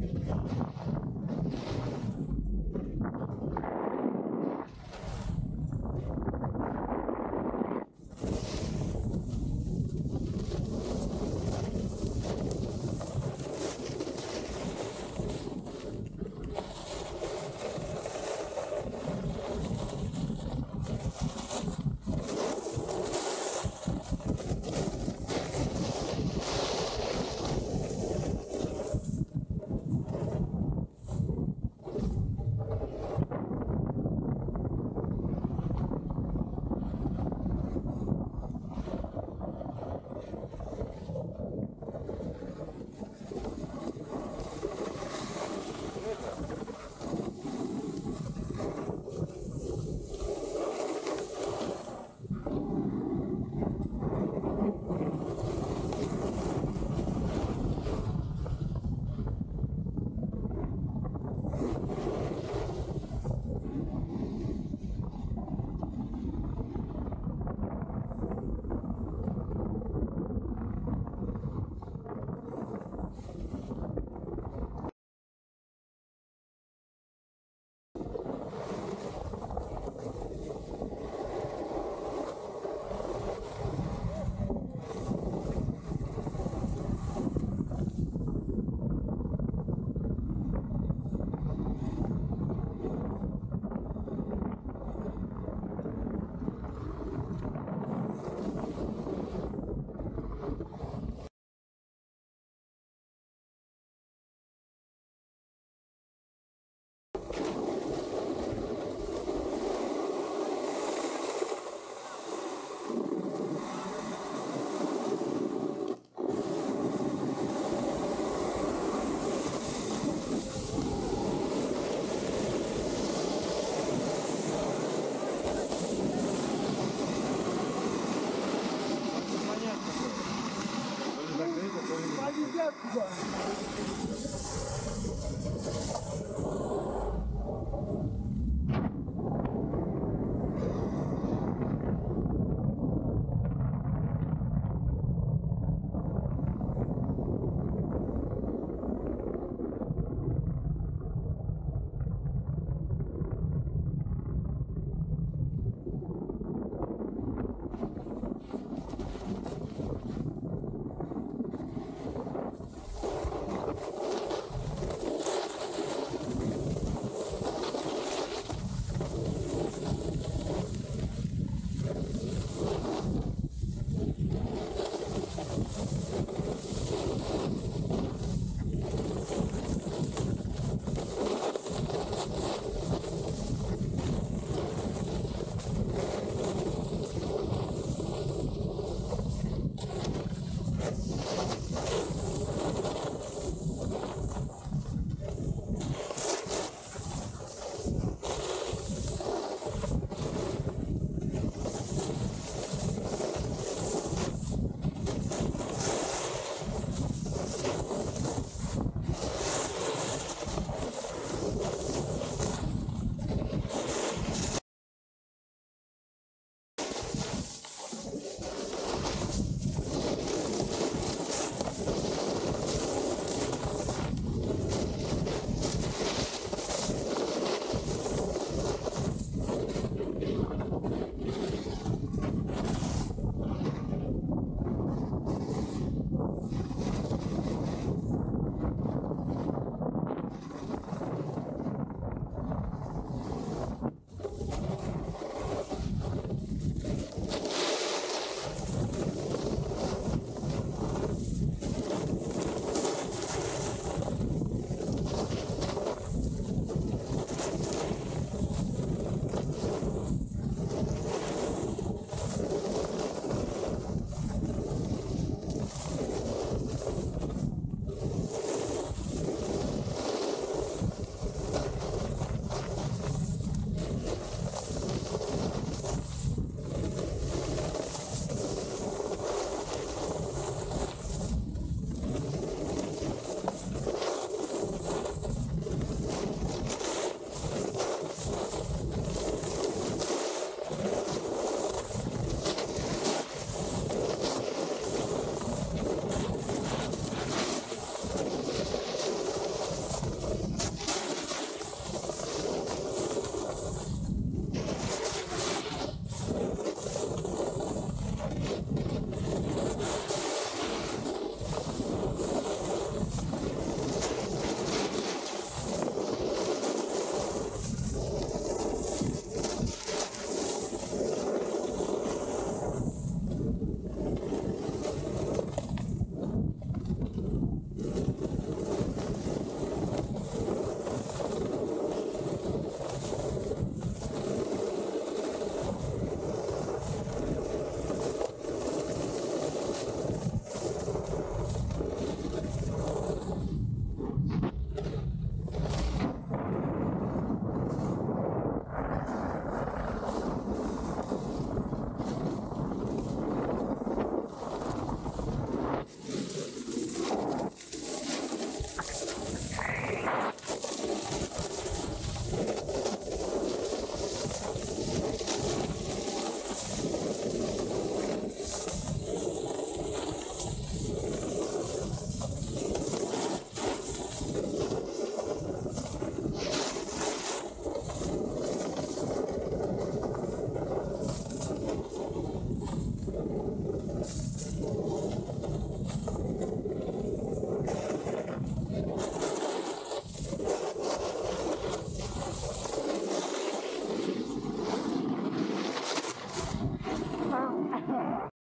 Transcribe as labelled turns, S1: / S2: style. S1: Thank you. Whoa.